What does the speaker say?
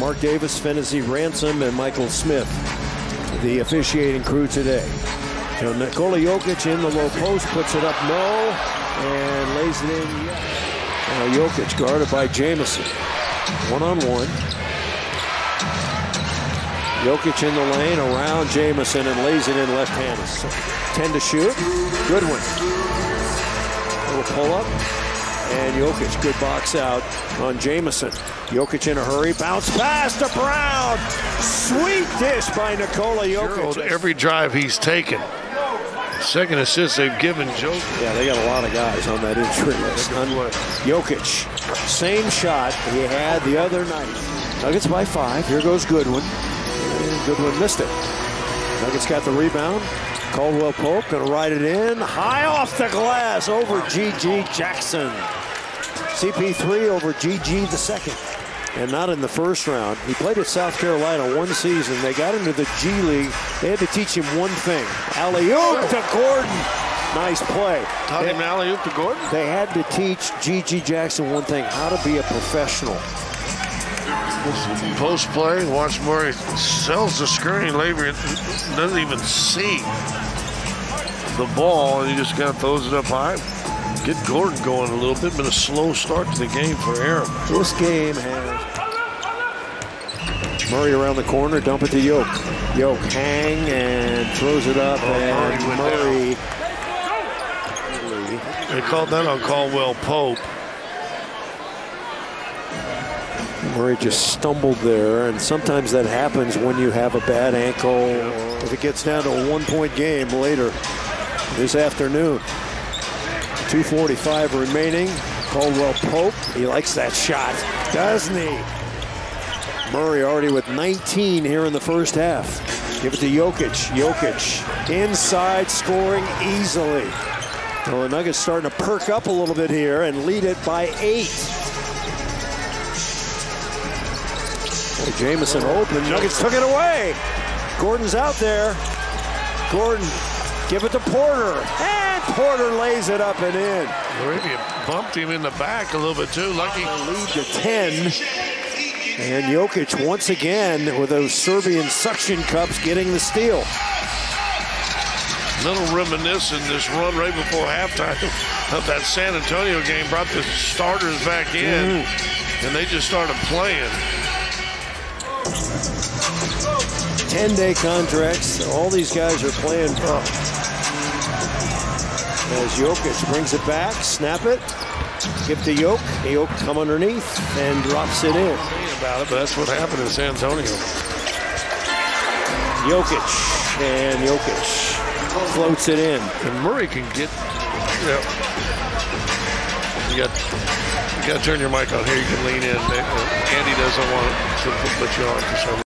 Mark Davis, Phenizee Ransom, and Michael Smith, the officiating crew today. So Nikola Jokic in the low post, puts it up no, and lays it in. Now Jokic guarded by Jemison. One on one. Jokic in the lane around Jemison and lays it in left-handed. So 10 to shoot. Good one. Little pull up. And Jokic, good box out on Jemison. Jokic in a hurry, bounce pass to Brown. Sweet dish by Nikola Jokic. Every drive he's taken. Second assist they've given Jokic. Yeah, they got a lot of guys on that injury list. Jokic, same shot he had the other night. Nuggets by five. Here goes Goodwin. Goodwin missed it. Nuggets got the rebound. Caldwell Pope to ride it in. High off the glass over G.G. Jackson. CP3 over G.G. the second. And not in the first round. He played at South Carolina one season. They got into the G League. They had to teach him one thing. Alley-oop to Gordon. Nice play. Taught him alley-oop to Gordon? They had to teach G.G. Jackson one thing, how to be a professional. Post play, watch Murray sells the screen. Lavery doesn't even see the ball, and he just kind of throws it up high. Get Gordon going a little bit, but a slow start to the game for Aaron. This game has Murray around the corner, dump it to Yoke. Yoke hang and throws it up, oh, and Murray. Murray. They called that on Caldwell Pope. Murray just stumbled there, and sometimes that happens when you have a bad ankle if it gets down to a one-point game later this afternoon. 2.45 remaining. Caldwell Pope, he likes that shot, doesn't he? Murray already with 19 here in the first half. Give it to Jokic. Jokic inside scoring easily. Well, the Nuggets starting to perk up a little bit here and lead it by eight. Jemison open. Nuggets took it away. Gordon's out there. Gordon, give it to Porter. And Porter lays it up and in. Arabia bumped him in the back a little bit too. Lucky. Lead to 10. And Jokic once again with those Serbian suction cups getting the steal. Little reminiscent this run right before halftime of that San Antonio game brought the starters back in, mm. and they just started playing. 10-day contracts. All these guys are playing up. As Jokic brings it back, snap it, give to Yoke. Yoke come underneath and drops it in. About it, but that's what happened in San Antonio. Jokic and Jokic floats it in. And Murray can get. You, know, you got you got to turn your mic on here. You can lean in. Andy doesn't want to put you on for some